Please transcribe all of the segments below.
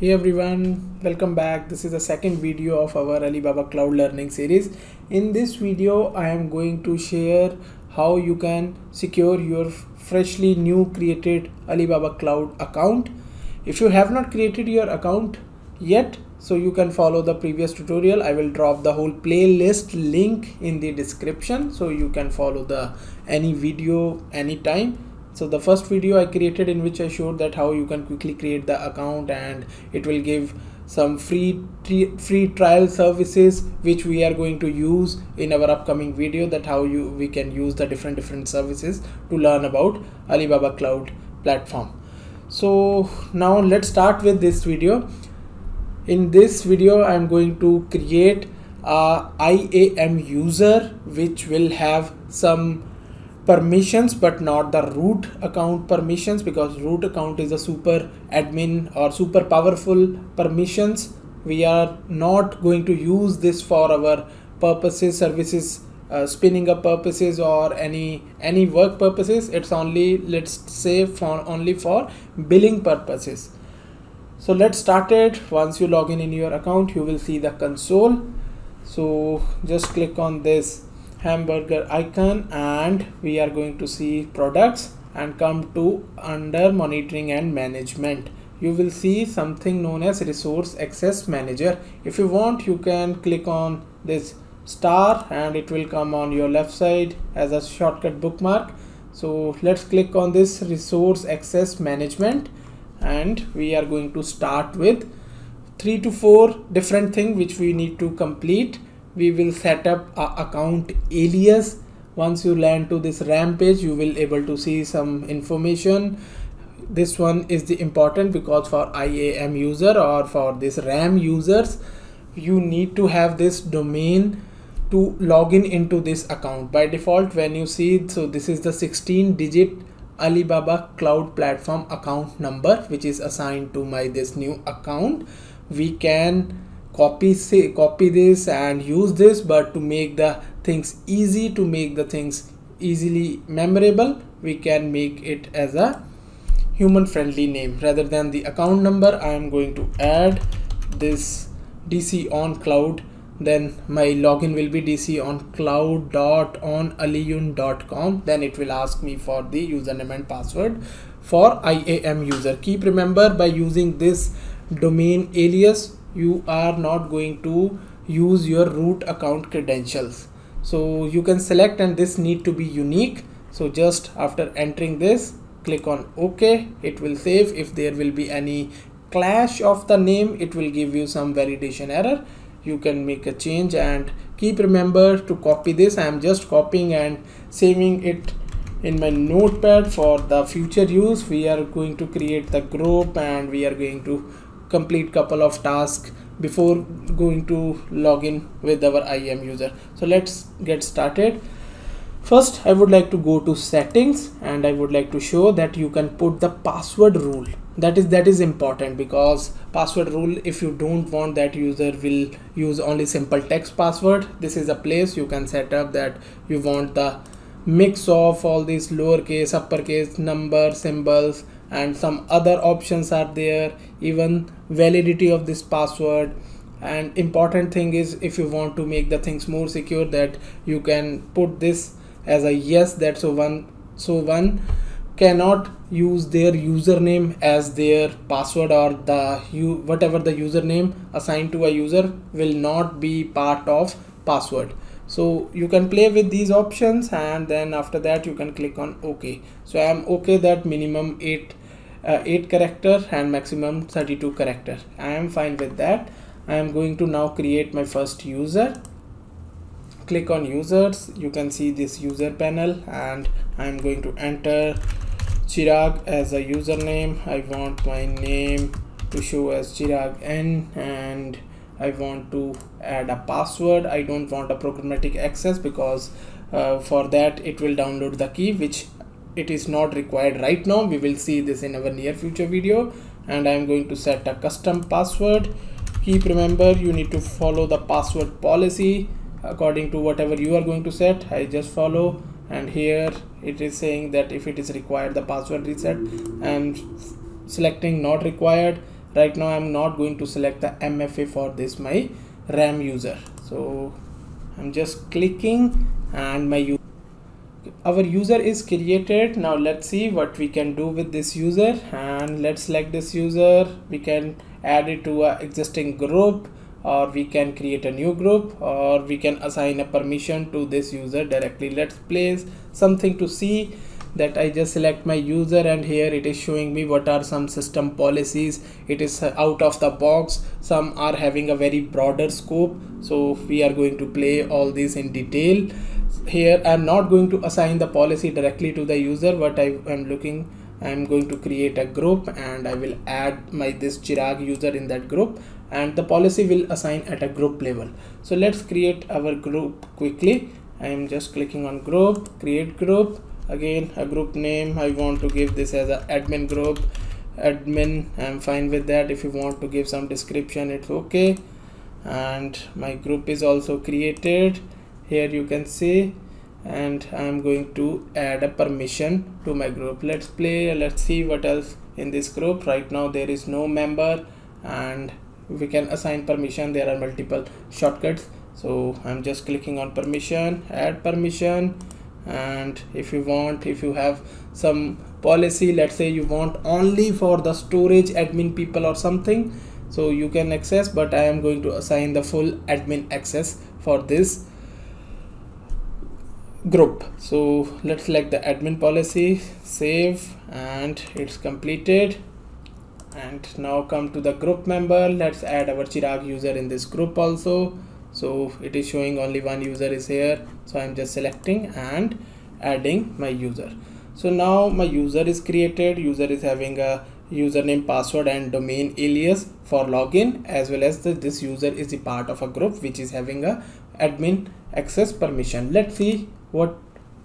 Hey everyone, welcome back. This is the second video of our Alibaba Cloud Learning series. In this video, I am going to share how you can secure your freshly new created Alibaba Cloud account. If you have not created your account yet, so you can follow the previous tutorial. I will drop the whole playlist link in the description so you can follow the any video anytime so the first video I created in which I showed that how you can quickly create the account and it will give some free free trial services which we are going to use in our upcoming video that how you we can use the different different services to learn about Alibaba cloud platform. So now let's start with this video. In this video I'm going to create a IAM user which will have some permissions but not the root account permissions because root account is a super admin or super powerful permissions. We are not going to use this for our purposes services uh, spinning up purposes or any any work purposes. It's only let's say for only for billing purposes. So let's start it. Once you log in in your account you will see the console. So just click on this hamburger icon and we are going to see products and come to under monitoring and management. You will see something known as resource access manager. If you want you can click on this star and it will come on your left side as a shortcut bookmark. So let's click on this resource access management and we are going to start with three to four different things which we need to complete we will set up a account alias. Once you land to this ram page you will able to see some information. This one is the important because for IAM user or for this RAM users you need to have this domain to log in into this account. By default when you see so this is the 16 digit Alibaba cloud platform account number which is assigned to my this new account. We can copy say copy this and use this but to make the things easy to make the things easily memorable we can make it as a human friendly name. Rather than the account number I am going to add this DC on cloud. Then my login will be dc on cloud dot on aliyun.com then it will ask me for the username and password for iam user. Keep remember by using this domain alias you are not going to use your root account credentials. So you can select and this need to be unique. So just after entering this click on ok. It will save. If there will be any clash of the name it will give you some validation error. You can make a change and keep remember to copy this. I am just copying and saving it in my notepad for the future use. We are going to create the group and we are going to complete couple of tasks before going to log in with our IAM user. So let's get started. First, I would like to go to settings and I would like to show that you can put the password rule. That is that is important because password rule if you don't want that user will use only simple text password. This is a place you can set up that you want the mix of all these lowercase uppercase number symbols and some other options are there even validity of this password. And important thing is if you want to make the things more secure that you can put this as a yes that so one so one cannot use their username as their password or the you whatever the username assigned to a user will not be part of password so you can play with these options and then after that you can click on ok. So i am okay that minimum 8 uh, 8 character and maximum 32 character. I am fine with that. I am going to now create my first user. Click on users. You can see this user panel and i'm going to enter chirag as a username. I want my name to show as chirag n and I want to add a password. I don't want a programmatic access because uh, for that it will download the key which it is not required right now. We will see this in our near future video. And I am going to set a custom password. Keep remember you need to follow the password policy according to whatever you are going to set. I just follow. And here it is saying that if it is required the password reset. Am selecting not required right now i'm not going to select the mfa for this my ram user. So i'm just clicking and my our user is created. Now let's see what we can do with this user. And let's select this user. We can add it to a existing group or we can create a new group or we can assign a permission to this user directly. Let's place something to see that I just select my user and here it is showing me what are some system policies. It is out of the box. Some are having a very broader scope. So we are going to play all these in detail. Here I'm not going to assign the policy directly to the user but I am looking I'm going to create a group and I will add my this Chirag user in that group and the policy will assign at a group level. So let's create our group quickly. I am just clicking on group create group again a group name I want to give this as a admin group. Admin I'm fine with that. If you want to give some description it's okay. And my group is also created. Here you can see. And I'm going to add a permission to my group. Let's play. Let's see what else in this group. Right now there is no member and we can assign permission. There are multiple shortcuts. So I'm just clicking on permission. Add permission and if you want if you have some policy let's say you want only for the storage admin people or something so you can access but I am going to assign the full admin access for this group. So let's select the admin policy save and it's completed. And now come to the group member. Let's add our chirag user in this group also so it is showing only one user is here. So i'm just selecting and adding my user. So now my user is created. User is having a username password and domain alias for login as well as the, this user is the part of a group which is having a admin access permission. Let's see what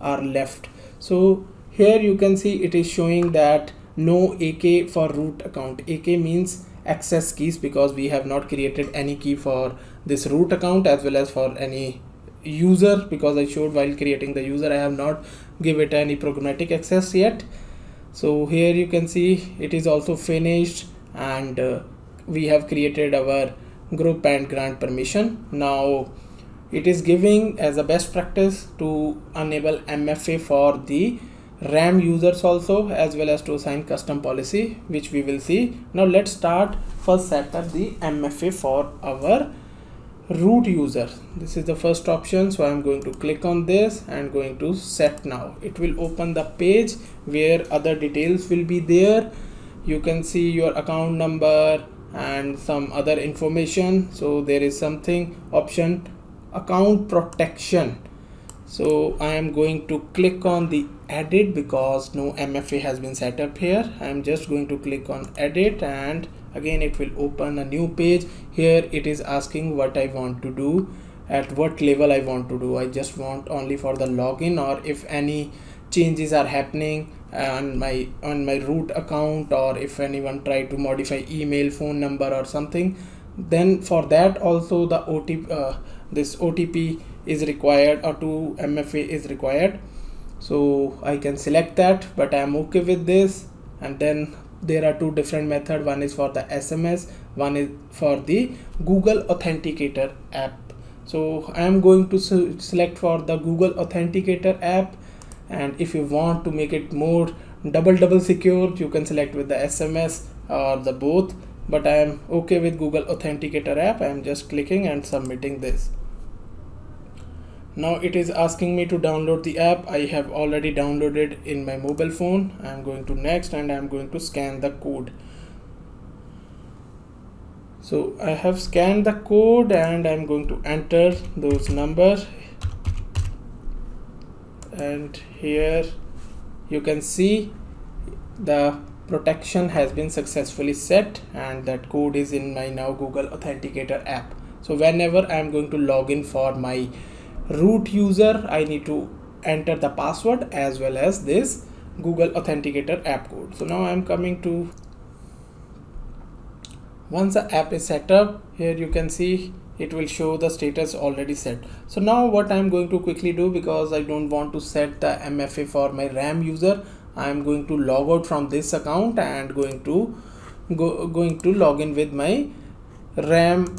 are left. So here you can see it is showing that no ak for root account. Ak means access keys because we have not created any key for this root account as well as for any user because I showed while creating the user I have not give it any programmatic access yet. So here you can see it is also finished and uh, we have created our group and grant permission. Now it is giving as a best practice to enable MFA for the RAM users also as well as to assign custom policy which we will see. Now let's start first set up the MFA for our root user. This is the first option so I'm going to click on this and going to set now. It will open the page where other details will be there. You can see your account number and some other information. So there is something option account protection so I am going to click on the edit because no MFA has been set up here. I'm just going to click on edit and again it will open a new page. Here it is asking what I want to do at what level I want to do. I just want only for the login or if any changes are happening on my on my root account or if anyone try to modify email phone number or something. Then for that also the OTP uh, this OTP is required or to MFA is required. So I can select that but I am okay with this. And then there are two different method. One is for the SMS one is for the Google Authenticator app. So I am going to select for the Google Authenticator app. And if you want to make it more double double secure you can select with the SMS or the both. But I am okay with Google Authenticator app. I am just clicking and submitting this now it is asking me to download the app. I have already downloaded in my mobile phone. I'm going to next and I'm going to scan the code. So I have scanned the code and I'm going to enter those numbers. And here you can see the protection has been successfully set and that code is in my now Google Authenticator app. So whenever I'm going to log in for my root user I need to enter the password as well as this Google Authenticator app code. So now I'm coming to once the app is set up here you can see it will show the status already set. So now what I'm going to quickly do because I don't want to set the MFA for my RAM user I'm going to log out from this account and going to go, going to log in with my ram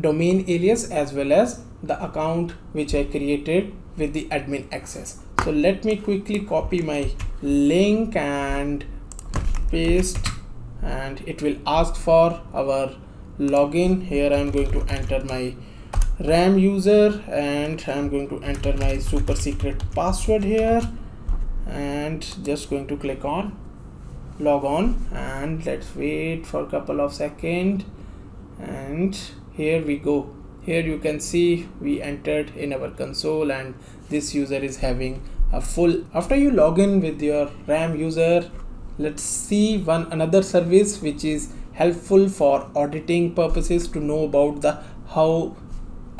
domain alias as well as the account which I created with the admin access. So let me quickly copy my link and paste and it will ask for our login. Here I'm going to enter my RAM user and I'm going to enter my super secret password here and just going to click on log on and let's wait for a couple of seconds and here we go. Here you can see we entered in our console and this user is having a full after you log in with your ram user let's see one another service which is helpful for auditing purposes to know about the how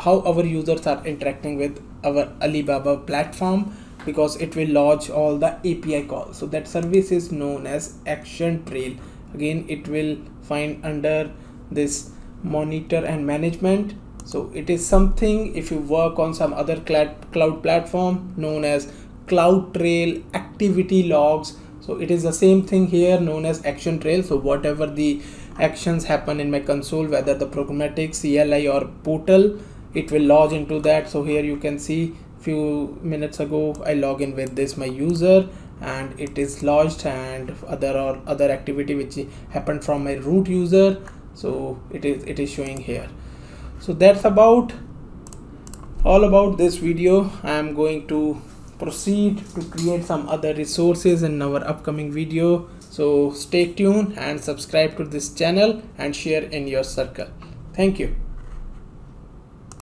how our users are interacting with our alibaba platform because it will lodge all the api calls. So that service is known as action trail. Again it will find under this monitor and management. So it is something if you work on some other cloud platform known as CloudTrail activity logs so it is the same thing here known as action trail. So whatever the actions happen in my console whether the programmatic CLI or portal it will log into that. So here you can see few minutes ago I log in with this my user and it is lodged and other or other activity which happened from my root user so it is it is showing here. So that's about all about this video. I am going to proceed to create some other resources in our upcoming video. So stay tuned and subscribe to this channel and share in your circle. Thank you